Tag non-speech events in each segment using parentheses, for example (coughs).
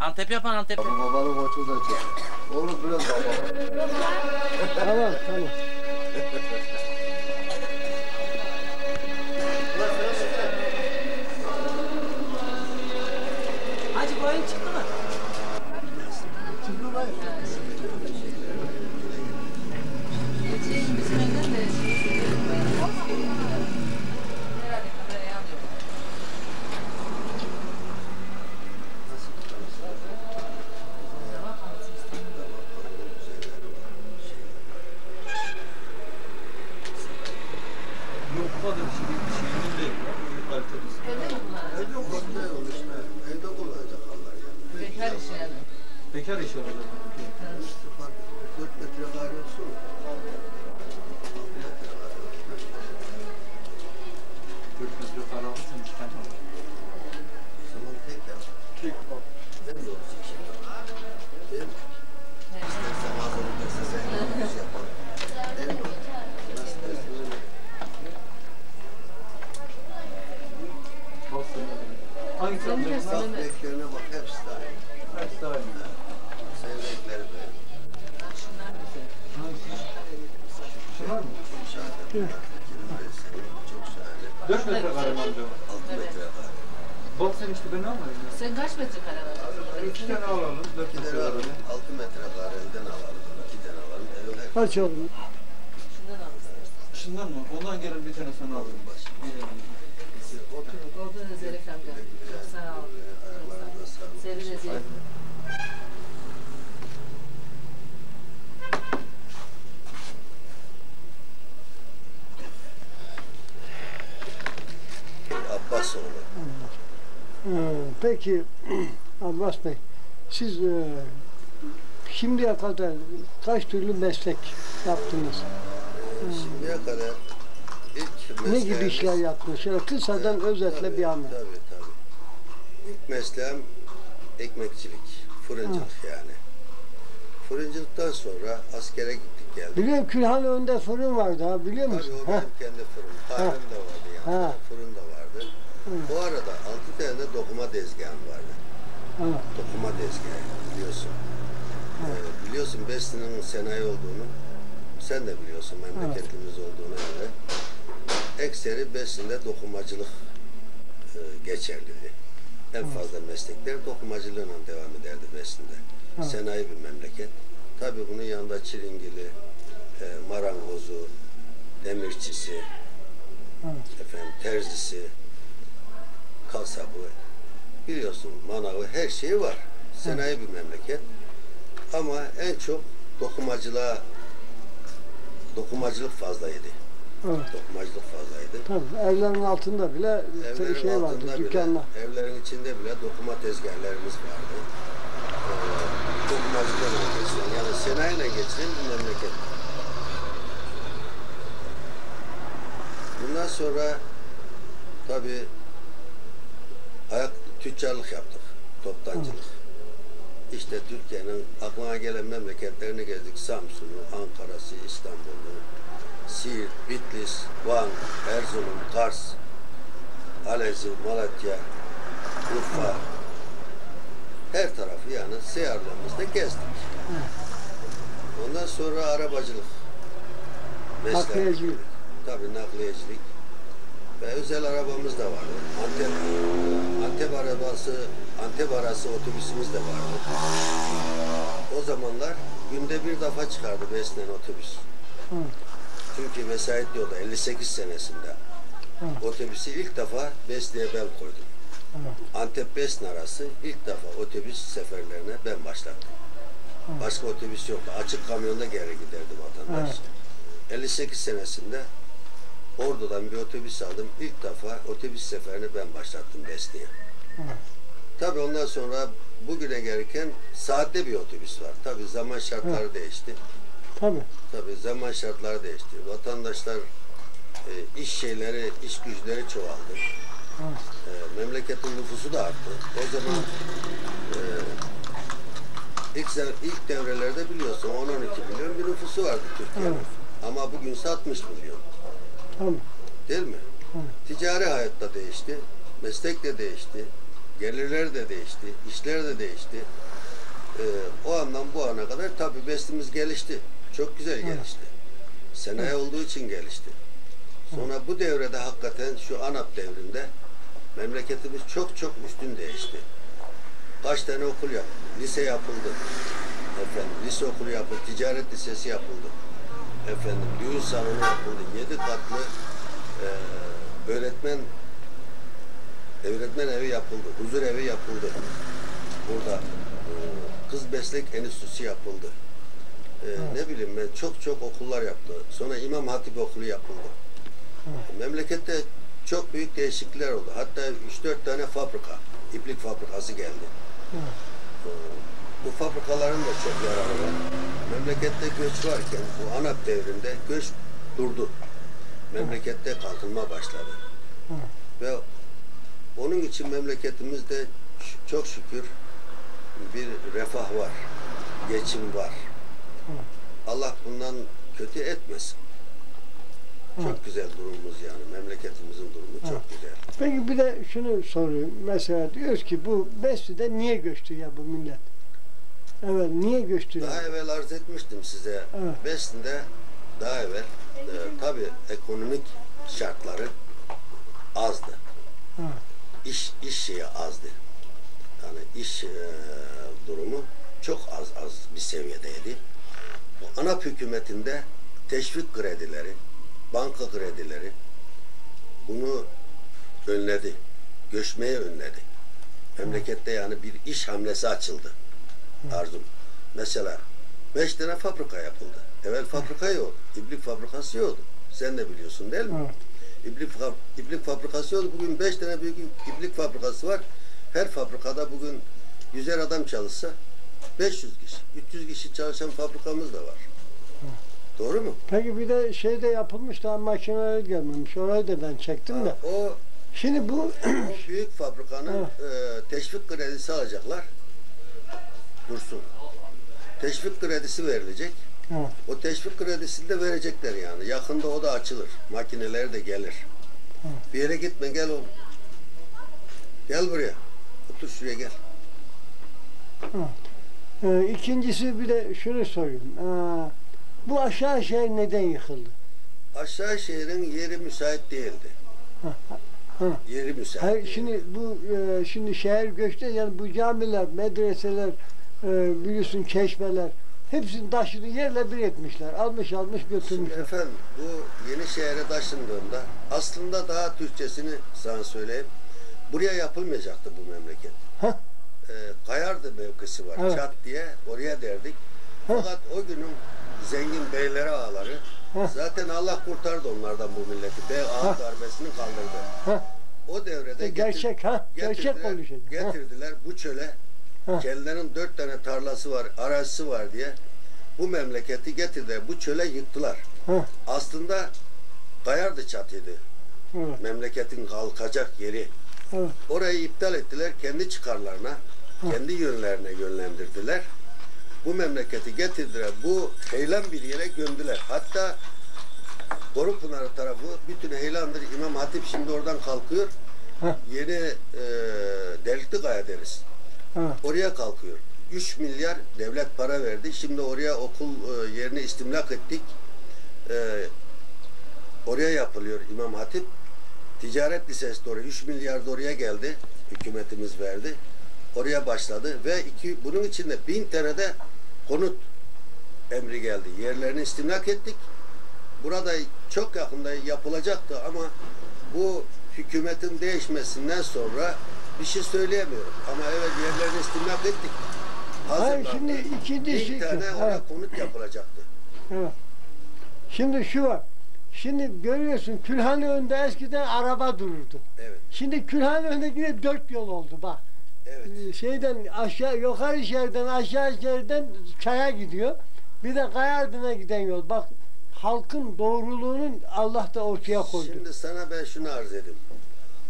Antep yapan Antep. Baba babanın koçu da çok. Oğlum biraz baba. Tamam tamam. (laughs) Bekar işi olacak. Dört metre olsun. Kare olsun. Dört metre para alsın iki tane alır. O zaman tek yap. Tek bak. En doğrusu şey. Değil mi? Evet. İstersen az olur, istersen en doğrusu yapalım. Değil mi? Nasıl dersin öyle. Bak sen öyle. Hangisi Sen alacak? bilirsin. Bak. Hepsi de aynı. Hepsi de aynı. Senin renkleri de. Bak şunlar güzel. Hangisi? Şunlar mı? Şahane. Bak, senin Çok şahane. Dört metre kare mi amca? Altı Evet. metre kare. Bak sen işte ben ne alayım ya? Sen kaç metrekare var? İki tane alalım. Dört İki metre tane alalım. Altı metre kareden alalım. İki tane alalım. Evin her Kaç oğlum? Şundan al istersen. Şundan mı? Ondan gelir bir tane sana alayım. birisi. Otur. Orada da Zelif amca. Abbas oğlu. Ee, peki (clears throat) Abbas Bey, siz e, şimdiye kadar kaç türlü meslek yaptınız? Ee, Şimdiye kadar ilk Ne gibi işler yaptınız? Şöyle kısadan özetle Tabii, bir anlat. Tabii tabii. İlk mesleğim ekmekçilik, fırıncılık yani. Fırıncılıktan sonra askere gittik geldik. Biliyorum Külhan önünde fırın vardı ha biliyor Tabii musun? o Ha, benim kendi fırınım. Kahvem de vardı yani. Ha. Fırın da Bu arada altı tane de dokuma tezgahım vardı. ha, Dokuma tezgahı biliyorsun. Ee, biliyorsun Besni'nin sanayi olduğunu. Sen de biliyorsun memleketimiz olduğuna göre. Ekseri Besni'de dokumacılık e, geçerliydi. En fazla meslekler dokumacılığıyla devam ederdi Besni'de. Evet. Sanayi bir memleket. Tabii bunun yanında çilingili, e, marangozu, demirçisi, Evet. efendim terzisi, kasabı, biliyorsun manavı her şeyi var. Sanayi bir memleket. Ama en çok dokumacılığa dokumacılık fazlaydı. evet. Dokumacılık fazlaydı. Tabii evlerin altında bile Evlerin şey vardı, altında dükkanlar. bile, evlerin içinde bile dokuma tezgahlarımız vardı. Ee, dokumacılıkla geçilen, yani sanayiyle geçilen bir memleket. Bundan sonra tabii ayak tüccarlık yaptık, toptancılık. İşte Türkiye'nin aklına gelen memleketlerini gezdik. Samsun'u, Ankara'sı, İstanbul'u, Siirt, Bitlis, Van, Erzurum, Kars, Alezi, Malatya, Urfa. Her tarafı yani seyarlarımızda gezdik. Ondan sonra arabacılık. mesleğe Nakliyecilik. Tabii nakliyecilik. Ve özel arabamız da vardı. Antep, Antep arabası, Antep arası otobüsümüz de vardı. O zamanlar günde bir defa çıkardı beslen otobüs. Hı. Çünkü vesayet yolda 58 senesinde Hı. otobüsü ilk defa Besne'ye ben koydum. Antep Besne arası ilk defa otobüs seferlerine ben başlattım. Başka otobüs yoktu. Açık kamyonda geri giderdi vatandaş. 58 senesinde Ordu'dan bir otobüs aldım. İlk defa otobüs seferini ben başlattım Besne'ye. Tabii ondan sonra bugüne gelirken saatte bir otobüs var. Tabii zaman şartları değişti. Tabii. Tabii zaman şartları değişti. Vatandaşlar e, iş şeyleri, iş güçleri çoğaldı. E, memleketin nüfusu da arttı. O zaman e, ilk, ilk devrelerde biliyorsun 10-12 milyon bir nüfusu vardı Türkiye'nin. Evet. Ama bugün 60 milyon. Tabii. Değil mi? Ticari hayatta değişti. Meslek de değişti. Gelirler de değişti, işler de değişti. Ee, o andan bu ana kadar tabii beslimiz gelişti. Çok güzel gelişti. Sanayi olduğu için gelişti. Sonra bu devrede hakikaten şu ANAP devrinde memleketimiz çok çok üstün değişti. Kaç tane okul yapıldı, lise yapıldı. Efendim, lise okulu yapıldı, ticaret lisesi yapıldı. Efendim, düğün salonu yapıldı. Yedi katlı eee, öğretmen öğretmen evi yapıldı, huzur evi yapıldı. Burada eee, kız beslek enstitüsü yapıldı. Eee, Ne bileyim ben çok çok okullar yaptı. Sonra İmam Hatip okulu yapıldı. Memlekette çok büyük değişiklikler oldu. Hatta 3-4 tane fabrika, iplik fabrikası geldi. Ee, Bu fabrikaların da çok yararı var. Memlekette göç varken bu ANAP devrinde göç durdu. Memlekette kalkınma başladı. Ve onun için memleketimizde çok şükür bir refah var, geçim var. Allah bundan kötü etmesin. Çok güzel durumumuz yani. Memleketimizin durumu çok güzel. Peki bir de şunu soruyorum. Mesela diyoruz ki bu Besli'de niye göçtü ya bu millet? Evet niye göçtü? Daha evvel arz etmiştim size. Evet. Beslin'de daha evvel e, tabii ekonomik şartları azdı. Evet. İş iş şeyi azdı. Yani iş e, durumu çok az az bir seviyedeydi. Bu ANAP hükümetinde teşvik kredileri, banka kredileri bunu önledi. Göçmeyi önledi. Memlekette yani bir iş hamlesi açıldı. Arzum. Mesela beş tane fabrika yapıldı. Evvel fabrika yok. İblik fabrikası yoktu. Sen de biliyorsun değil mi? Evet. İblik, iblik fabrikası yok. Bugün beş tane büyük iblik fabrikası var. Her fabrikada bugün yüzer adam çalışsa 500 kişi, 300 kişi çalışan fabrikamız da var. Doğru mu? Peki bir de şey de yapılmış daha makineler gelmemiş. Orayı da ben çektim de. Ha, o Şimdi bu O büyük fabrikanın e, teşvik kredisi alacaklar. Dursun. Teşvik kredisi verilecek. Evet. O teşvik kredisini de verecekler yani. Yakında o da açılır. Makineler de gelir. Bir yere gitme gel oğlum. Gel buraya. Otur şuraya gel. e, ikincisi bir de şunu sorayım. Aa, bu aşağı şehir neden yıkıldı? Aşağı şehrin yeri müsait değildi. ha. Yeri müsait Hayır, değildi. şimdi bu e, şimdi şehir göçte yani bu camiler, medreseler, e, biliyorsun çeşmeler hepsini taşını yerle bir etmişler. Almış almış Şimdi götürmüşler. efendim bu yeni şehre taşındığında aslında daha Türkçesini sana söyleyeyim. Buraya yapılmayacaktı bu memleket. Hah. Ee, Kayardı mevkisi var. Evet. Çat diye oraya derdik. Fakat o günün zengin beyleri ağaları Hah. zaten Allah kurtardı onlardan bu milleti. Bey ağa darbesini kaldırdı. Hah. O devrede E, getir- gerçek, ha, gerçek getirdiler, konuşacağız. Ha. getirdiler bu çöle. Kendilerinin dört tane tarlası var, arazisi var diye bu memleketi getirdiler. Bu çöle yıktılar. Hah. Aslında Kayardı çatıydı. Evet. Memleketin kalkacak yeri. Evet. Orayı iptal ettiler. Kendi çıkarlarına, kendi yönlerine yönlendirdiler. Bu memleketi getirdiler. Bu heyelan bir yere gömdüler. Hatta Korupınar tarafı bütün heyelandır. İmam Hatip şimdi oradan kalkıyor. Heh. Yeni e, Delikli Kaya deriz. Evet. Oraya kalkıyor. 3 milyar devlet para verdi. Şimdi oraya okul e, yerini istimlak ettik. E, oraya yapılıyor İmam Hatip. Ticaret lisesi de oraya 3 milyar oraya geldi. Hükümetimiz verdi. Oraya başladı ve iki, bunun içinde bin tane de konut emri geldi. Yerlerini istimlak ettik. Burada çok yakında yapılacaktı ama bu hükümetin değişmesinden sonra bir şey söyleyemiyorum. Ama evet yerlerini istimlak ettik. Hayır, şimdi ikinci Bin şey- tane oraya Evet. konut yapılacaktı. Evet. Şimdi şu var. Şimdi görüyorsun Külhane önünde eskiden araba dururdu. Evet, Şimdi Külhane önünde yine dört yol oldu bak. evet. Ee, Şeyden aşağı yukarı şehirden aşağı şehirden çaya gidiyor. Bir de Kayardın'a giden yol. Bak halkın doğruluğunun Allah da ortaya koydu. Şimdi sana ben şunu arz edeyim.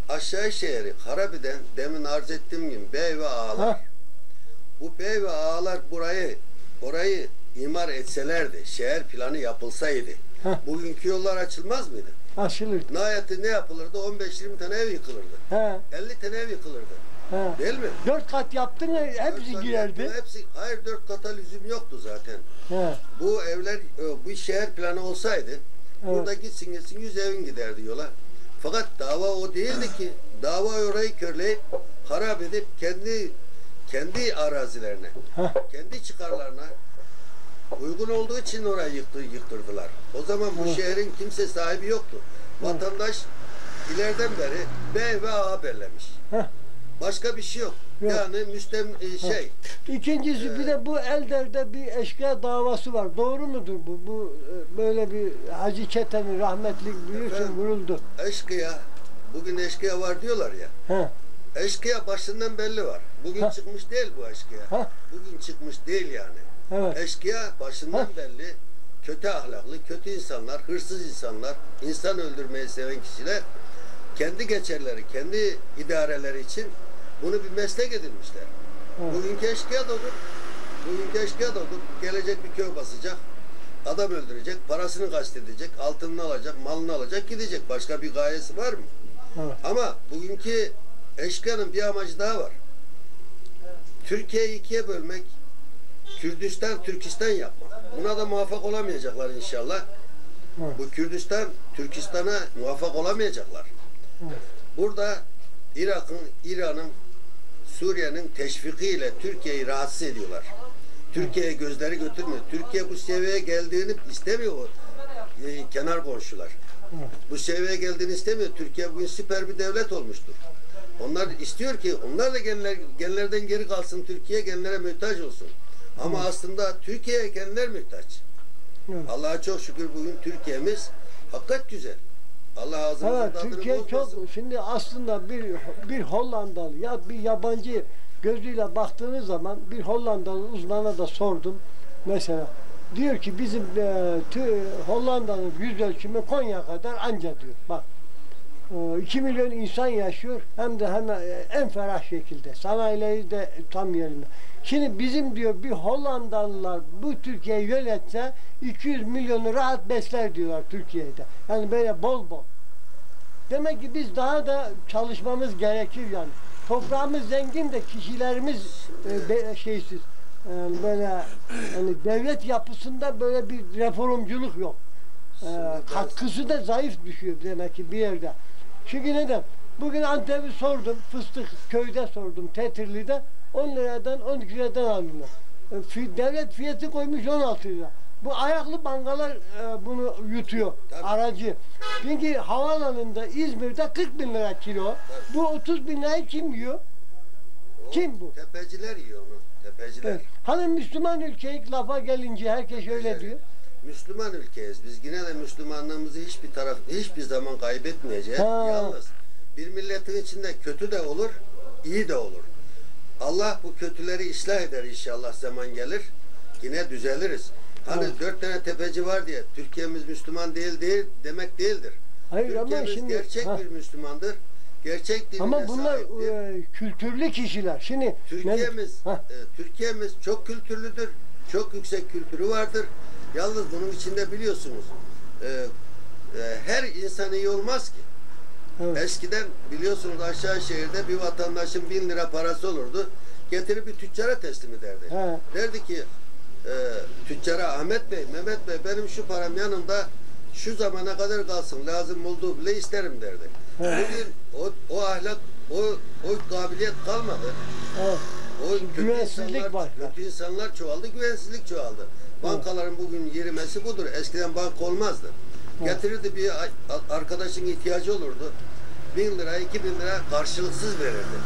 Aşağı şehri Harabi'den demin arz ettiğim gibi bey ve ağalar. Ha. Bu bey ve ağalar burayı orayı imar etselerdi, şehir planı yapılsaydı. Ha. Bugünkü yollar açılmaz mıydı? Aşılır. Nihayetinde ne yapılırdı? 15-20 tane ev yıkılırdı. He, 50 tane ev yıkılırdı. He. Değil mi? Dört kat yaptın hepsi Dört girerdi. kat- Hepsi, hayır dört kata lüzum yoktu zaten. He. Bu evler, e, bu şehir planı olsaydı burada gitsin gitsin yüz evin giderdi yola. Fakat dava o değildi ki. Dava orayı körleyip harap edip kendi kendi arazilerine, Heh. kendi çıkarlarına uygun olduğu için orayı yıktı, yıktırdılar. O zaman bu şehrin kimse sahibi yoktu. Vatandaş ileriden beri B ve A bellemiş. Heh. Başka bir şey yok. Yok. Yani müstem e, şey İkincisi bir de bu Elder'de bir eşkıya davası var. Doğru mudur bu? Bu e, böyle bir Hacı Çeten'in rahmetli biliyorsun vuruldu. eşkıya bugün eşkıya var diyorlar ya. He. Eşkıya başından belli var. Bugün Ha. çıkmış değil bu eşkıya. Ha. Bugün çıkmış değil yani. Evet. Eşkıya başından Ha. belli. Kötü ahlaklı, kötü insanlar, hırsız insanlar, insan öldürmeyi seven kişiler kendi geçerleri, kendi idareleri için bunu bir meslek edinmişler. Evet. Bugünkü eşkıya da odur. Bugünkü eşkıya da odur. Gelecek bir köy basacak, adam öldürecek, parasını kastedecek, altınını alacak, malını alacak, gidecek. Başka bir gayesi var mı? Evet. Ama bugünkü eşkıyanın bir amacı daha var. Türkiye'yi ikiye bölmek, Kürdistan, Türkistan yapmak. Buna da muvaffak olamayacaklar inşallah. Evet. Bu Kürdistan, Türkistan'a muvaffak olamayacaklar. Evet. Burada Irak'ın, İran'ın, Suriye'nin teşvikiyle Türkiye'yi rahatsız ediyorlar. Türkiye'ye gözleri götürmüyor. Türkiye bu seviyeye geldiğini istemiyor e, kenar komşular. Evet. Bu seviyeye geldiğini istemiyor. Türkiye bugün süper bir devlet olmuştur. Onlar istiyor ki onlar da genler, genlerden geri kalsın Türkiye genlere muhtaç olsun. Ama aslında Türkiye'ye genler muhtaç. Evet. Allah'a çok şükür bugün Türkiye'miz hakikat güzel. Allah ağzımızın Evet, Türkiye bozmasın. çok şimdi aslında bir bir Hollandalı ya bir yabancı gözüyle baktığınız zaman bir Hollandalı uzmana da sordum mesela diyor ki bizim e, tü, Hollanda'nın yüz ölçümü Konya kadar anca diyor. Bak 2 milyon insan yaşıyor hem de hemen e, en ferah şekilde. Sanayileri de tam yerinde. Şimdi bizim diyor bir Hollandalılar bu Türkiye'yi yönetse 200 milyonu rahat besler diyorlar Türkiye'de. Yani böyle bol bol. Demek ki biz daha da çalışmamız gerekir yani. Toprağımız zengin de kişilerimiz e, şeysiz. Yani böyle yani devlet yapısında böyle bir reformculuk yok. Ee, katkısı da zayıf düşüyor demek ki bir yerde. Çünkü neden? Bugün Antep'i sordum, Fıstık köyde sordum, Tetirli'de 10 liradan 12 liradan alıyorlar. E, devlet fiyatı koymuş 16 lira. Bu ayaklı bankalar e, bunu yutuyor, Tabii. aracı. Çünkü havaalanında İzmir'de 40 bin lira kilo. Bu 30 bin lirayı kim yiyor? O Kim bu? Tepeciler yiyor onu. Tepeciler. Evet. Hani Müslüman ülkeyi lafa gelince herkes öyle diyor. Müslüman ülkeyiz. Biz yine de Müslümanlığımızı hiçbir taraf hiçbir zaman kaybetmeyeceğiz. Ha. Yalnız bir milletin içinde kötü de olur, iyi de olur. Allah bu kötüleri ıslah eder inşallah zaman gelir. Yine düzeliriz. Hani Evet. dört tane tepeci var diye Türkiye'miz Müslüman değil değil demek değildir. Hayır ama Türkiye'miz şimdi gerçek Ha. bir Müslümandır. Gerçek dinine ama bunlar sahiptir. e, kültürlü kişiler. Şimdi Türkiye'miz e, Türkiye'miz çok kültürlüdür. Çok yüksek kültürü vardır. Yalnız bunun içinde biliyorsunuz e, e, her insan iyi olmaz ki. Evet. Eskiden biliyorsunuz aşağı şehirde bir vatandaşın bin lira parası olurdu. Getirip bir tüccara teslim ederdi. He. Derdi ki e, tüccara Ahmet Bey, Mehmet Bey benim şu param yanımda şu zamana kadar kalsın lazım olduğu bile isterim derdi. He. Bugün o, o ahlak, o, o kabiliyet kalmadı. Evet. O Güvensizlik insanlar, var. Kötü insanlar çoğaldı, güvensizlik çoğaldı. Bankaların bugün yerimesi budur. Eskiden banka olmazdı. Getirirdi bir arkadaşın ihtiyacı olurdu. Bin lira, iki bin lira karşılıksız verirdi.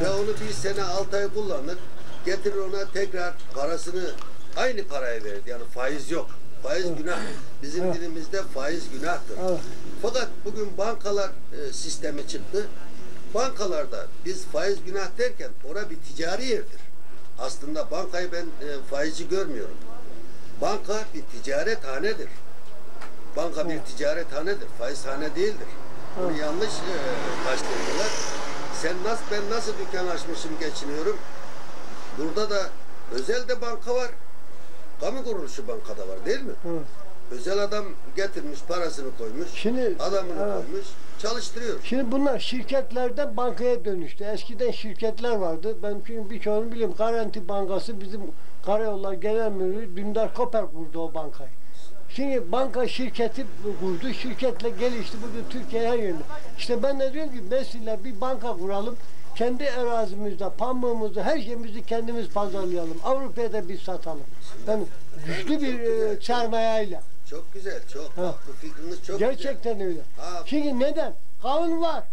Ve onu bir sene, altı ay kullanır. Getirir ona tekrar parasını aynı paraya verirdi. Yani faiz yok. Faiz günah. Bizim Evet. dilimizde faiz günahtır. Evet. Fakat bugün bankalar e, sistemi çıktı. Bankalarda biz faiz günah derken ora bir ticari yerdir. Aslında bankayı ben e, faizci görmüyorum. Banka bir ticarethanedir. Banka bir ticarethanedir. Faizhane değildir. Bunu Evet. yanlış e, taşlıyorlar. Sen nasıl ben nasıl dükkan açmışım geçiniyorum. Burada da özel de banka var. Kamu kuruluşu bankada var değil mi? Evet. Özel adam getirmiş, parasını koymuş, Şimdi adamını evet. koymuş, çalıştırıyor. Şimdi bunlar şirketlerden bankaya dönüştü. Eskiden şirketler vardı. Ben çünkü birçoğunu biliyorum. Garanti Bankası bizim Karayollar Genel Müdürü Dündar Koper kurdu o bankayı. Şimdi banka şirketi kurdu. Şirketle gelişti. Bugün Türkiye her yerinde. İşte ben de diyorum ki mesela bir banka kuralım. Kendi erazimizde, pamuğumuzu, her şeyimizi kendimiz pazarlayalım. Avrupa'ya da biz satalım. Ben güçlü bir e, sermayeyle. Çok güzel, çok. Ha. Bak, bu fikriniz çok güzel. Gerçekten öyle. Ha. Şimdi neden? Kavun var,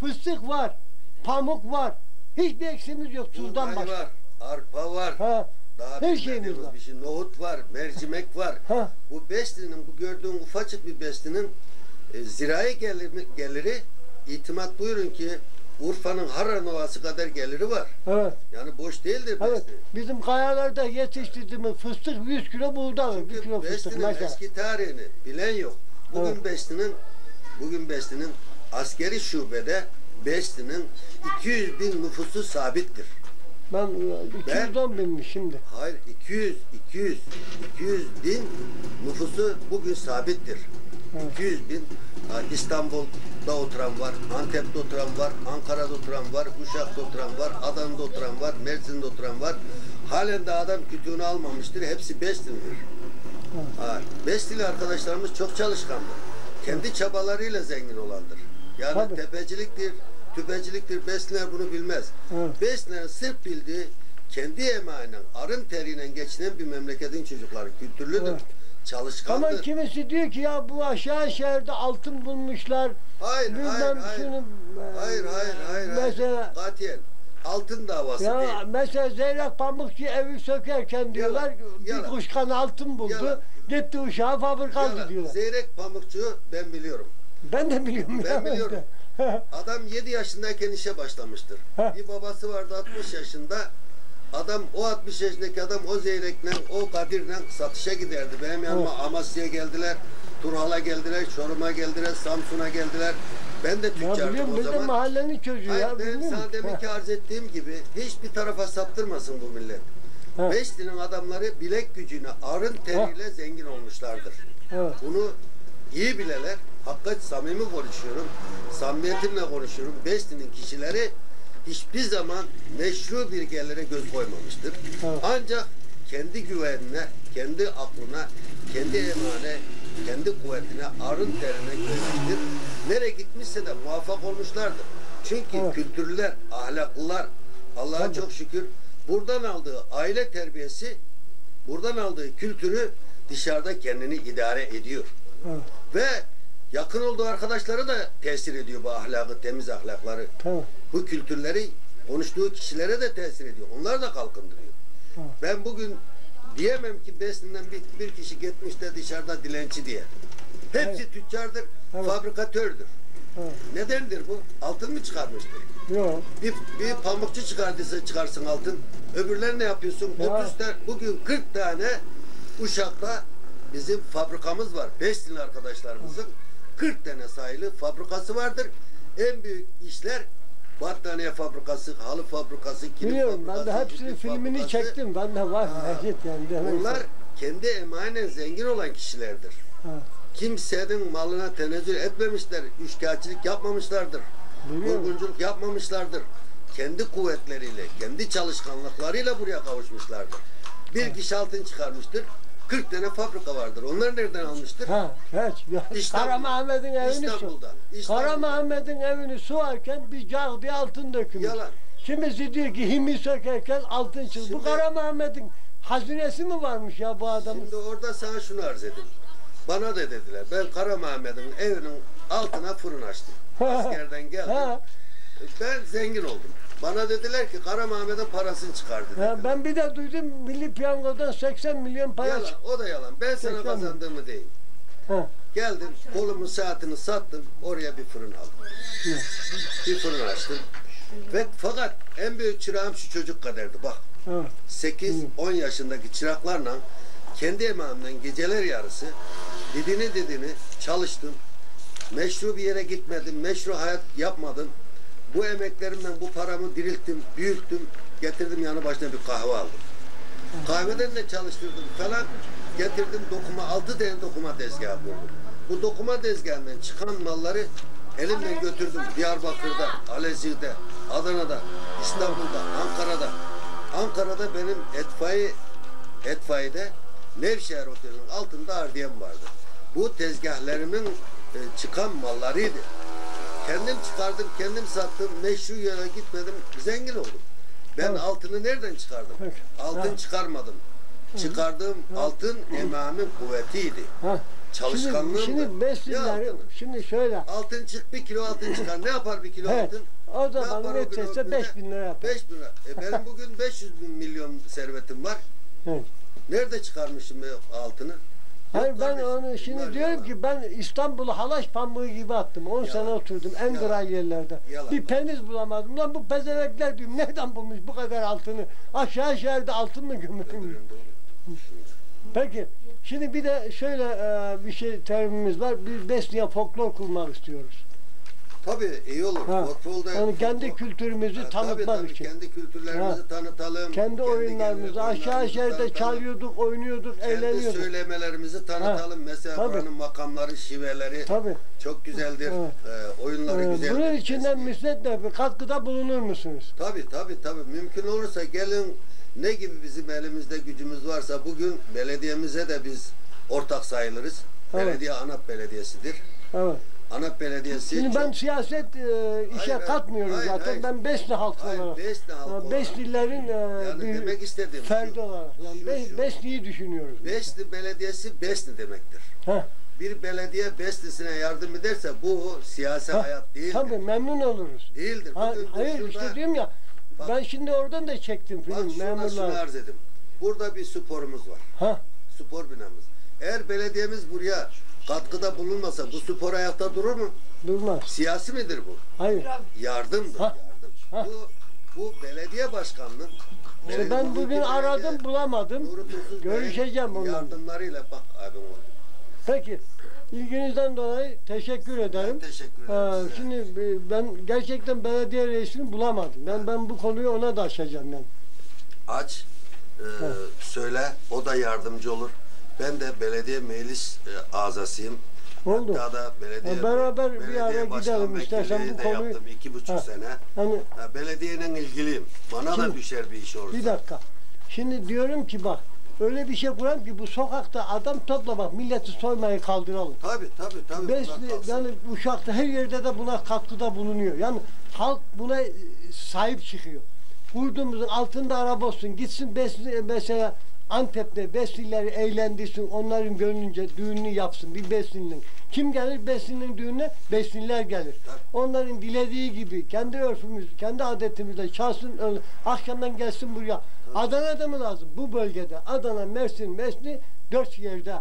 fıstık var, pamuk var. Hiçbir eksimiz yok tuzdan başka. var, arpa var, Ha, daha her şeyimiz var. bir şey. Nohut var, mercimek var. ha, Bu beslinin, bu gördüğün ufacık bir beslinin e, zirai geliri, geliri itimat buyurun ki Urfa'nın Harran Ovası kadar geliri var. evet. Yani boş değildir Evet, bizim kayalarda yetiştirdiğimiz fıstık 100 kilo buğday alır. 1 kilo Çünkü fıstık mesela. eski tarihini bilen yok. Bugün Evet. Besli'nin bugün Besli'nin askeri şubede Besli'nin 200 bin nüfusu sabittir. Ben e, 210 binmiş şimdi. Hayır 200 200 200 bin nüfusu bugün sabittir. Evet. 200 bin İstanbul'da oturan var, Antep'te oturan var, Ankara'da oturan var, Uşak'ta oturan var, Adana'da oturan var, Mersin'de oturan var. Halen de adam kütüğünü almamıştır. Hepsi. Ha, Bestili arkadaşlarımız çok çalışkandır. Kendi çabalarıyla zengin olandır. Yani Tabii. tepeciliktir, tüpeciliktir. Besliler bunu bilmez. Evet. Beslilerin sırf bildiği kendi emeğiyle, arın teriyle geçinen bir memleketin çocukları. Kültürlüdür, Evet. Çalışkandır. Ama kimisi diyor ki ya bu aşağı şehirde altın bulmuşlar. Hayır, bilmem hayır, hayır. şunu, Hayır, hayır, hayır. Mesela hayır. Katiyen. Altın davası Ya değil. mesela Zeyrek Pamukçu evi sökerken diyorlar yalan. bir kuşkan altın buldu. Yalan. Gitti uşağı fabrikası Yalan. diyorlar. Zeyrek pamukçu ben biliyorum. Ben de biliyorum. Ben ya. biliyorum. (laughs) Adam 7 yaşındayken işe başlamıştır. Bir babası vardı 60 yaşında. Adam o 60 yaşındaki adam o zeyrekle, o kadirle satışa giderdi. Benim yanıma Amasya'ya geldiler, Turhal'a geldiler, Çorum'a geldiler, Samsun'a geldiler. Ben de ya tüccardım biliyorum o zaman. mahallenin çocuğu Hayır, ya. ben sana deminki arz ettiğim gibi hiçbir tarafa saptırmasın bu millet. Heh. Beşli'nin adamları bilek gücüne, arın teriyle zengin olmuşlardır. Evet. Bunu iyi bileler. Hakikat samimi konuşuyorum. Samimiyetimle konuşuyorum. Beşli'nin kişileri hiçbir zaman meşru bir gelire göz koymamıştır. Evet. Ancak kendi güvenine, kendi aklına, kendi emane, kendi kuvvetine, arın terine güvenmiştir. Nereye gitmişse de muvaffak olmuşlardır. Çünkü Evet. kültürlüler, ahlaklılar, Allah'a çok şükür buradan aldığı aile terbiyesi, buradan aldığı kültürü dışarıda kendini idare ediyor. Evet. Ve yakın olduğu arkadaşları da tesir ediyor bu ahlakı, temiz ahlakları. Tamam. Bu kültürleri konuştuğu kişilere de tesir ediyor. Onlar da kalkındırıyor. Evet. Ben bugün diyemem ki Besni'nden bir, bir kişi gitmiş de dışarıda dilenci diye. Hepsi tüccardır, Evet. fabrikatördür. Evet. Nedendir bu? Altın mı çıkarmıştır? Yok. Bir, bir pamukçu çıkardıysa çıkarsın altın. Öbürleri ne yapıyorsun? Ya. 30 tane, bugün 40 tane Uşak'ta bizim fabrikamız var. Bestinli arkadaşlarımızın 40 tane sayılı fabrikası vardır. En büyük işler battaniye fabrikası, halı fabrikası, kilim Biliyorum ben de fabrikası, hepsinin filmini fabrikası. çektim. Ben de var. Ha. Yani. demek Bunlar ki. kendi emanen zengin olan kişilerdir. Ha. Kimsenin malına tenezzül etmemişler, üçkağıtçılık yapmamışlardır. Biliyorum. Vurgunculuk yapmamışlardır. Kendi kuvvetleriyle, kendi çalışkanlıklarıyla buraya kavuşmuşlardır. Bir kişi altın çıkarmıştır. 40 tane fabrika vardır. Onlar nereden almıştır? Ha, hiç. Ya, İstanbul. Kara Mehmet'in evini su. İstanbul'da. İstanbul'da. Kara Mehmet'in evini suarken bir cağ diye altın dökülmüş. Yalan. Kimisi diyor ki himi sökerken altın çıktı. Bu Kara Mehmet'in hazinesi mi varmış ya bu adamın? Şimdi orada sana şunu arz edeyim. Bana da dediler. Ben Kara Mehmet'in evinin altına fırın açtım. (laughs) Askerden geldim. Ha, Ben zengin oldum. Bana dediler ki Kara Mehmet'in parasını çıkardı dediler. ha, ben bir de duydum Milli Piyango'dan 80 milyon para Yalan, o da yalan. Ben sana Seksen mi? kazandığımı değil. Ha, Geldim, kolumun saatini sattım, oraya bir fırın aldım. Bir fırın açtım. Ve fakat en büyük çırağım şu çocuk kadardı bak. ha, 8-10 yaşındaki çıraklarla kendi emeğimden geceler yarısı didini didini çalıştım. Meşru bir yere gitmedim, meşru hayat yapmadım. Bu emeklerimden bu paramı dirilttim, büyüttüm, getirdim yanı başına bir kahve aldım. Kahveden de çalıştırdım falan. getirdim dokuma, altı tane dokuma tezgahı kurdum. Bu dokuma tezgahından çıkan malları elimle götürdüm Diyarbakır'da, Alezi'de, Adana'da, İstanbul'da, Ankara'da. Ankara'da benim etfai, etfaide Nevşehir Oteli'nin altında ardiyem vardı. Bu tezgahlerimin e, çıkan mallarıydı. Kendim çıkardım, kendim sattım, meşru yere gitmedim, zengin oldum. Ben Evet. altını nereden çıkardım? Peki. Altın Ha. çıkarmadım. Çıkardığım altın emeğimin kuvvetiydi. Ha. Çalışkanlığım Şimdi, da. şimdi Ne şöyle. Altın çık bir kilo altın çıkar. Ne yapar bir kilo Evet. altın? O Ne zaman neticede altın? 5 bin lira yapar. 5 bin lira. E benim (laughs) bugün 500 bin milyon servetim var. Evet. Nerede çıkarmışım ben altını? Hayır ben onu şimdi bunlar diyorum yalan. ki ben İstanbul'u halaç pamuğu gibi attım. 10 sene oturdum en kral yerlerde. Yalan. Bir peniz bulamadım. Lan bu pezevekler diyorum nereden bulmuş bu kadar altını? Aşağı şehirde altın mı gömülmüş? Peki şimdi bir de şöyle e, bir şey terimimiz var. Biz Besniye folklor kurmak istiyoruz. Tabii iyi olur. Ha. Futbolda Yani kendi futbol- kültürümüzü Ha, tanıtmak tabii, için. Kendi kültürlerimizi Ha. tanıtalım. Kendi oyunlarımızı gelenek aşağı şehirde çalıyorduk, oynuyorduk, Kendi eğleniyorduk. söylemelerimizi tanıtalım. Mesela tabii. buranın makamları, şiveleri Tabii. çok güzeldir. Evet. Ee, oyunları Ee, güzeldir. bunun içinden müsvedde bir katkıda bulunur musunuz? Tabii tabii tabii. Mümkün olursa gelin ne gibi bizim elimizde gücümüz varsa bugün belediyemize de biz ortak sayılırız. Evet. Belediye ANAP Belediyesi'dir. Evet. ANAP Belediyesi Şimdi ben çok- siyaset e, işe hayır, katmıyorum hayır, zaten. hayır. Ben Besni halkı Hayır, olarak. Besni halkı Ha, olarak. Beslilerin e, Yani bir demek istediğim ferdi şu, olarak. Yani şu, Be- şu. Besni'yi düşünüyoruz. Besni Belediyesi Besni demektir. Ha, Bir belediye Besni'sine yardım ederse bu siyasi ha, hayat değildir. Tabii memnun oluruz. Değildir. Ha, Bugün hayır şurada- işte diyorum ya. Bak- ben şimdi oradan da çektim Bak film şuna şunu arz edeyim. Burada bir sporumuz var. Ha, Spor binamız. Eğer belediyemiz buraya katkıda bulunmasa bu spor ayakta durur mu? durmaz. Siyasi midir bu? Hayır. Yardımdır. Ha. Yardım. Ha. Bu bu belediye başkanının İşte ben bugün aradım bulamadım. Görüşeceğim onunla. Yardımlarıyla bak abim o. Peki. İlginizden dolayı teşekkür ederim. Ben teşekkür ederim size. şimdi e, ben gerçekten belediye reisini bulamadım. Ben ben bu konuyu ona da açacağım ben. Aç, e, söyle, o da yardımcı olur. Ben de belediye meclis e, azasıyım. Oldu. Hatta da belediye, Ha, beraber bir belediye ara başkan gidelim istersen bu konuyu- yaptım iki buçuk Ha. sene. Hani Ha, belediyeyle ilgiliyim. Bana da Şimdi- düşer bir iş olursa. bir dakika. Şimdi diyorum ki bak öyle bir şey kuran ki bu sokakta adam toplamak milleti soymayı kaldıralım. Tabii. Besli, bunlar kalsın. yani Uşak'ta her yerde de buna katkıda bulunuyor. Yani halk buna e, sahip çıkıyor. Kurduğumuzun altında araba olsun. Gitsin mesela Antep'te Beslileri eğlendirsin. Onların gönlünce düğününü yapsın. Bir Besli'nin. Kim gelir Besli'nin düğününe? Besliler gelir. Onların dilediği gibi kendi örfümüz, kendi adetimizle çalsın. Akşamdan gelsin buraya. Adana'da mı lazım? Bu bölgede. Adana, Mersin, Besli dört yerde.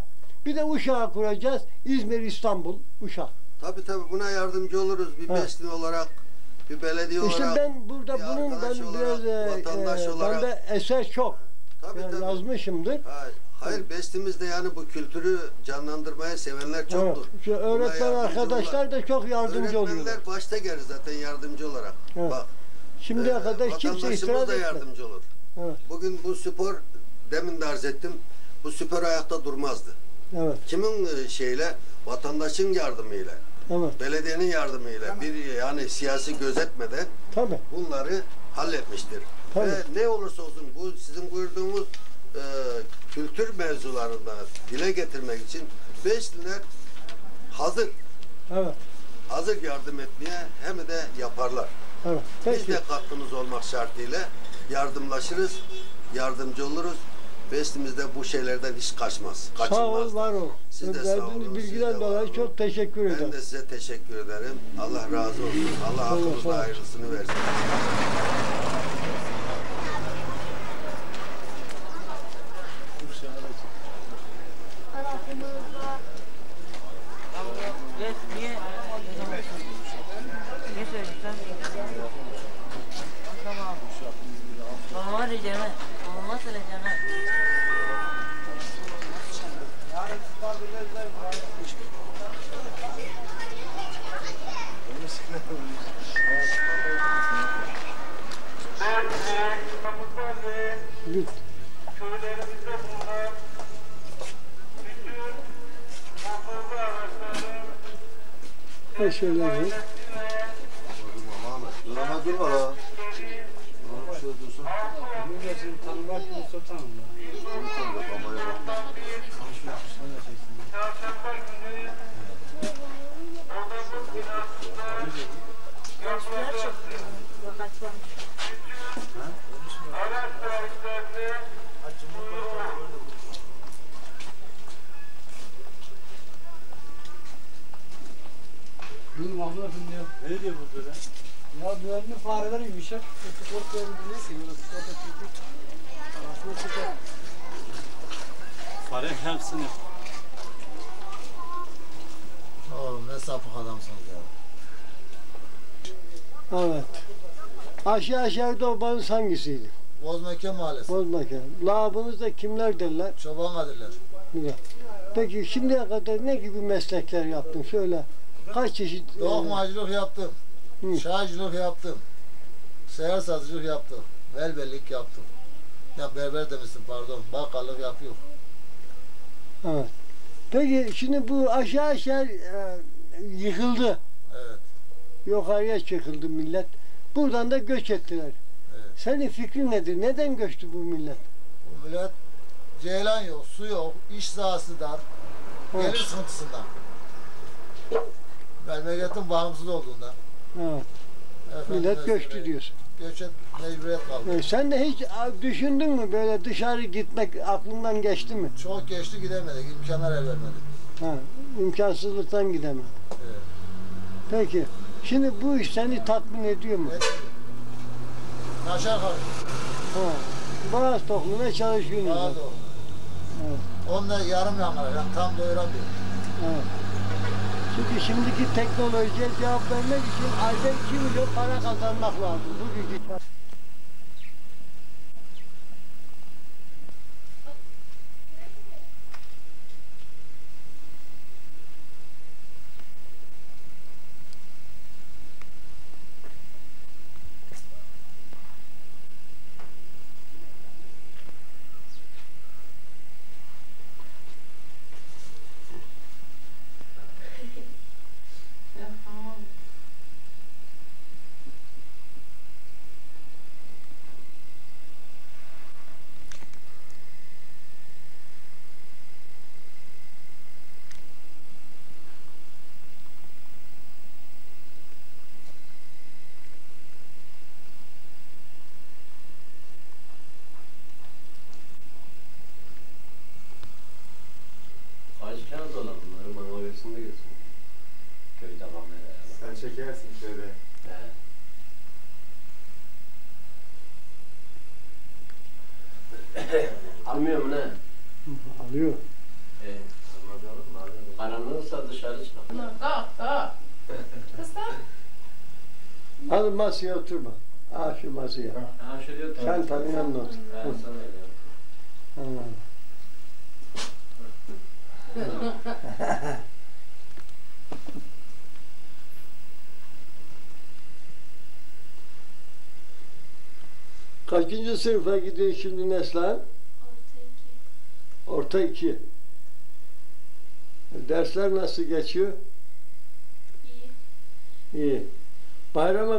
Bir de Uşak'a kuracağız. İzmir, İstanbul, Uşak. Tabii tabii buna yardımcı oluruz. Bir besli olarak, bir belediye İşte olarak. ben burada bunun ben arkadaş biraz olarak, e, vatandaş e, olarak. bende eser çok. Tabii Yani tabii. yazmışımdır. Hayır, hayır bestimizde yani bu kültürü canlandırmaya sevenler Evet. çoktur. Buna öğretmen arkadaşlar da çok yardımcı oluyorlar. Öğretmenler başta gelir zaten yardımcı olarak. Evet. Bak, Şimdiye e, kadar kimse itiraz da yardımcı olur. Evet. Bugün bu spor, demin de arz ettim, bu spor ayakta durmazdı. Evet. Kimin e, şeyle? Vatandaşın yardımıyla, Evet. belediyenin yardımıyla, bir yani siyasi gözetmeden Tabii. bunları halletmiştir. Tabii. Ve ne olursa olsun bu sizin buyurduğumuz e, kültür mevzularında dile getirmek için Beşliler hazır, Evet. hazır yardım etmeye hem de yaparlar. Evet. Biz Peki. de katkımız olmak şartıyla yardımlaşırız, yardımcı oluruz. Beslimiz de bu şeylerden hiç kaçmaz. Sağ ol, Kaçınmaz. var ol. Siz de sağ olun, var dolayı çok teşekkür Ben ederim. de size teşekkür ederim. Allah razı olsun. Allah hakkımızda hayırlısını versin. Ve Şöyle şöyle. Durma Mahmut. Dur ama durma la. Şöyle dursun. Şimdi tanımak mı satalım mı? Dur sen de babaya bak. Dur Mahmut Efendi ya. Ne diyor bu böyle? Ya mühendis fareler yiymiş ya. Kutu diyebiliriz ki. Böyle kutu kutu. Arasına çıkar. Fare hepsini. Oğlum ne sapık adamsınız ya. Evet. Aşağı aşağıda obanız hangisiydi? Bozmeke Mahallesi. Bozmaka. Labınızda kimler derler? Çoban Kadirler. Güzel. Peki şimdiye kadar ne gibi meslekler yaptın? Söyle. Kaç çeşit? e, Dokmacılık yaptım. Hı. Şahcılık yaptım. Seher satıcılık yaptım. Velbellik yaptım. Ya berber demişsin pardon. Bakkallık yapıyor. Evet. Peki şimdi bu aşağı aşağı e, yıkıldı. Evet. Yukarıya çıkıldı millet. Buradan da göç ettiler. Evet. Senin fikrin nedir? Neden göçtü bu millet? Bu millet ceylan yok, su yok, iş sahası dar. Gelir sıkıntısından. Memleketin bağımsız olduğundan. Evet. Efendim, Millet göçtü diyorsun. Göç et mecburiyet kaldı. E, sen de hiç düşündün mü böyle dışarı gitmek aklından geçti mi? Çok geçti gidemedik, imkanlar el vermedi. Ha, imkansızlıktan gidemem. Evet. Peki. Şimdi bu iş seni tatmin ediyor mu? Evet. Naşar kaldı. Ha. Bazı toplumuna çalışıyorsun. Zaten. doğru. Evet. Onunla yarım yanar, yani tam doyuramıyor. Evet. Çünkü şimdiki teknolojiye cevap vermek için ayda 2 milyon para kazanmak lazım. Bugünkü şart- Kaç kağıt olan bunları bana versin de gelsin. Köyde kameraya. Sen çekersin şöyle. He. Almıyor mu ne? alıyor. E, karanlıksa dışarı çıkar. Da, da. Kızlar. Hadi masaya oturma. Ha şu masaya. Ha şuraya otur. Sen otur. Ha, sana öyle. Tamam. Kaçıncı sınıfa gidiyor şimdi Neslihan? Orta iki. Dersler nasıl geçiyor?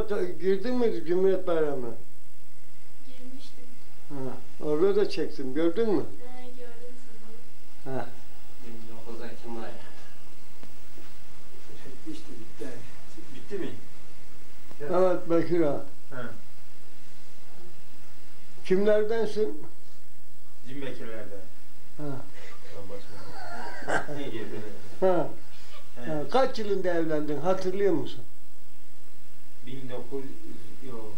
Girdin mi Cumhuriyet Bayramı'na? Girmiştim. Ha, orada da çektim. Gördün mü? Ha, gördüm sizi. Ha. 29 Ekim ayı. İşte bitti. Bitti mi? Evet Bekir ağa. He. Kimlerdensin? Cim Bekirler'de. Ha. Ha. He. ha. Kaç yılında evlendin? Hatırlıyor musun? 1900 yok.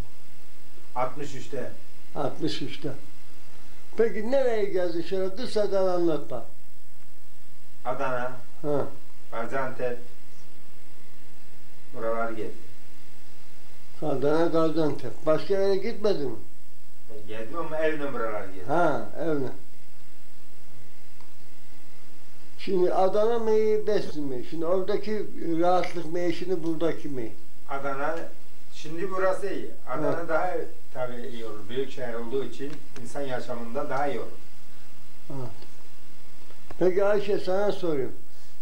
63'te. 63'te. Peki nereye geldin? Şöyle kısadan anlat bak. Adana, Ha. Gaziantep. Buralar geldi. Adana Gaziantep. Başka yere gitmedin mi? Ben geldim ama evden buralar geldi. Ha, evine. Şimdi Adana iyi, Besli mi? Şimdi oradaki rahatlık şimdi buradaki mi? Adana, şimdi burası iyi. Adana Evet. daha tabii iyi olur. Büyük şehir olduğu için insan yaşamında daha iyi olur. Peki Ayşe sana soruyorum.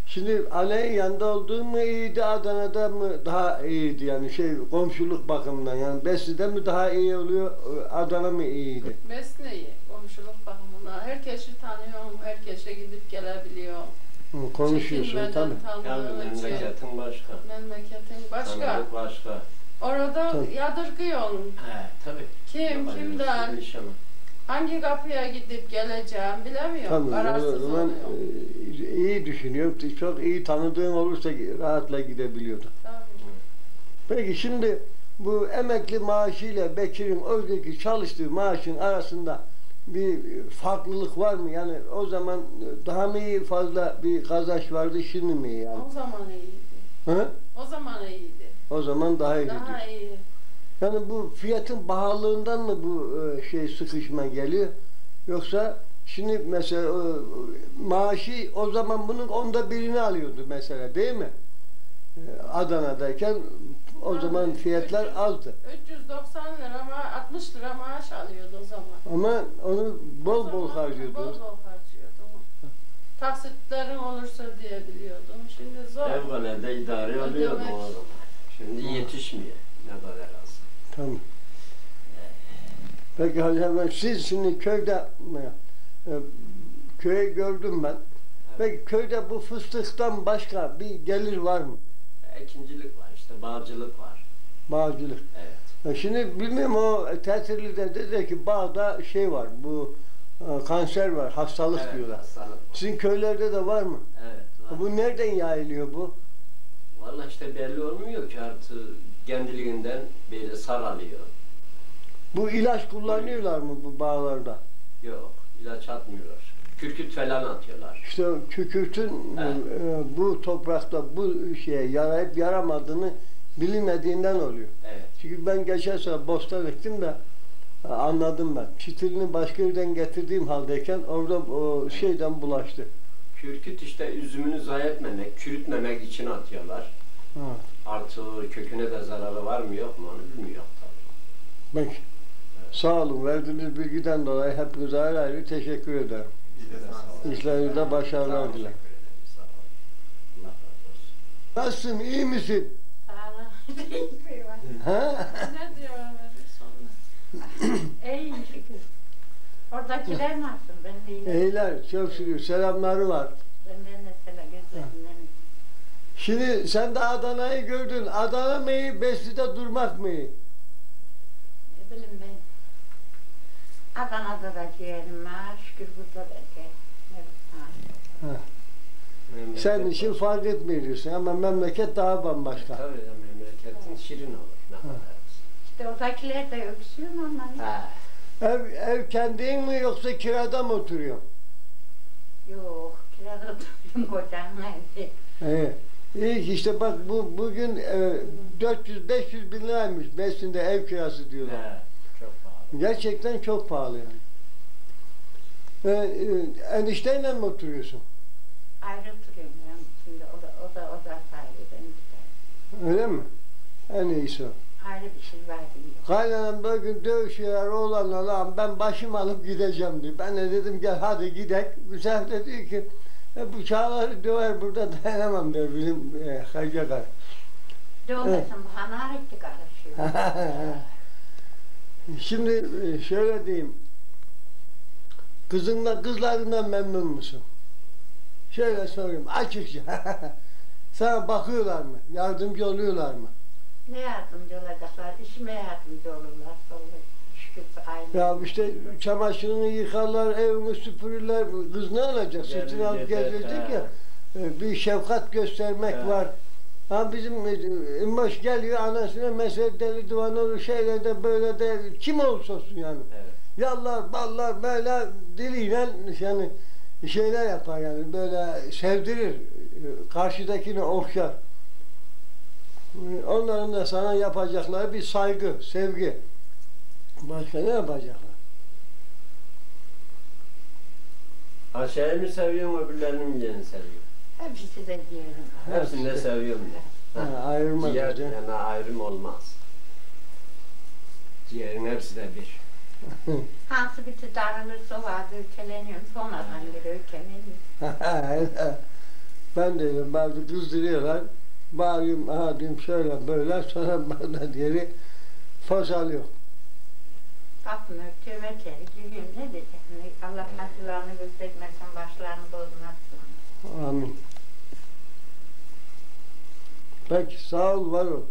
Şimdi annenin yanında olduğun mu iyiydi, Adana'da mı daha iyiydi yani şey komşuluk bakımından yani Besli'de mi daha iyi oluyor, Adana mı iyiydi? Mesneyi, komşuluk bakımından. Herkesi tanıyorum, herkese gidip gelebiliyorum. Hı, konuşuyorsun Çekinmeden tabii. Yani memleketin başka. Memleketin başka. Tanıdık başka. Orada Tabii. yadırgıyorsun. He tabii. Kim, Yabancı kimden, ama. hangi kapıya gidip geleceğim bilemiyorum. Tabii o Kararsız zaman oluyorum. e, iyi düşünüyor. Çok iyi tanıdığın olursa rahatla gidebiliyordun. Tabii. Peki şimdi bu emekli maaşıyla Bekir'in önceki çalıştığı maaşın arasında bir farklılık var mı? Yani o zaman daha mı iyi fazla bir kazanç vardı şimdi mi yani? O zaman iyiydi. Hı? O zaman iyiydi. O zaman daha iyi. Daha iyi. Yani bu fiyatın pahalılığından mı bu e, şey sıkışma geliyor? Yoksa şimdi mesela e, maaşı o zaman bunun onda birini alıyordu mesela değil mi? E, Adana'dayken o zaman fiyatlar 300 azdı. 390 lira ama 60 lira maaş alıyordu o zaman. Ama onu bol bol zaman Bol bol harcıyordum. Taksitlerin olursa diyebiliyordum. Şimdi zor. Evvelerde idare Ödemek. alıyordum o zaman. Şimdi yetişmiyor. Ne kadar az. Tamam. Peki hocam ben- siz şimdi köyde e, köyü gördüm ben. Peki köyde bu fıstıktan başka bir gelir var mı? Ekincilik var işte, bağcılık var. Bağcılık. Evet. E Şimdi bilmiyorum o tesirli de dedi ki bağda şey var bu e, kanser var hastalık evet, diyorlar. hastalık var. Sizin köylerde de var mı? Evet var. Bu nereden yayılıyor bu? Vallahi işte belli olmuyor ki artık kendiliğinden böyle saralıyor. Bu ilaç kullanıyorlar mı bu bağlarda? Yok, ilaç atmıyorlar. Kürküt falan atıyorlar. İşte kükürtün Evet. e, bu toprakta bu şeye yarayıp yaramadığını bilinmediğinden oluyor. Evet. Çünkü ben geçen sene bostan ektim de e, anladım ben. Çitilini başka yerden getirdiğim haldeyken orada o şeyden bulaştı. Kürküt işte üzümünü zayi etmemek, çürütmemek için atıyorlar. Ha. Artı köküne de zararı var mı yok mu onu bilmiyor tabii. Peki. Sağ olun. Verdiğiniz bilgiden dolayı hepinize ayrı ayrı teşekkür ederim. İşlerinizde başarılar olsun. Nasılsın? iyi misin? Ha? ne diyor Ömer'in sonra? (coughs) İyiyim şükür. Oradakiler nasıl? Ben de iyiyim. İyiler. Çok şükür. Selamları var. Benden de selam gözlerinden. Şimdi sen de Adana'yı gördün. Adana mı iyi, Besli'de durmak mı iyi? Ne bileyim ben. Adana'da da ciğerim var. Şükür burada da ciğerim. Ne bileyim. Memleket Sen için fark etmiyorsun ama memleket daha bambaşka. Tabii ya, memleketin şirin olur. İşte oradakiler de öksüyor ama ne? Ha. Ev, ev kendin mi yoksa kirada mı oturuyor? Yok. Kirada oturuyorum kocamla evde. Evet. İyi işte bak bu bugün e, 400-500 bin liraymış Besli'de ev kirası diyorlar. He, Çok pahalı. Gerçekten çok pahalı yani. E, e, enişteyle mi oturuyorsun? Ayrı oturuyorum ben. Şimdi o da o da o da ayrı benimki de. Öyle mi? En iyisi o. Ayrı bir şey var diyor. Kaynanam bugün dövüşüyorlar oğlanla lan ben başımı alıp gideceğim diyor. Ben de dedim gel hadi gidek. Güzel de diyor ki e, bu çağları döver burada dayanamam diyor bizim e, hacı kar. Dövmesin bahane etti karışıyor. (laughs) Şimdi e, şöyle diyeyim. Kızınla kızlarından memnun musun? Şöyle sorayım açıkça. (laughs) Sana bakıyorlar mı? Yardımcı oluyorlar mı? Ne yardımcı olacaklar? İşime yardımcı olurlar. Sonra şükür. Ya işte çamaşırını yıkarlar, evini süpürürler. Kız ne olacak? Sırtını alıp he. ya. E, Bir şefkat göstermek He. var. Ha bizim e, İmmoş geliyor anasına mesela deli divan olur şeylerde böyle de kim olursa olsun yani. Evet. Yallar, ballar böyle diliyle yani şeyler yapar yani böyle sevdirir. Karşıdakini okşar. Onların da sana yapacakları bir saygı, sevgi. Başka ne yapacaklar? Aşağıyı mı seviyorsun öbürlerini mi yeni seviyorsun? Hepsi de diyelim. Hepsini de seviyorum de. Ha, ayırmaz Ciğer yani ayrım olmaz. Ciğerin hepsi de bir. (laughs) Hansı biti darılırsa vardı ülkeleniyorum. Sonradan geri ülkeleniyorum. Ben de diyorum, bazı kızdırıyorlar. Bağırıyorum, aha diyorum şöyle böyle, sonra (laughs) bana geri foşalıyor. Kapını tövbeleri gülüyorum ne diyeceğim. Allah akıllarını göstermesin, başlarını bozmasın. Amin. Peki, sağ ol, var ol.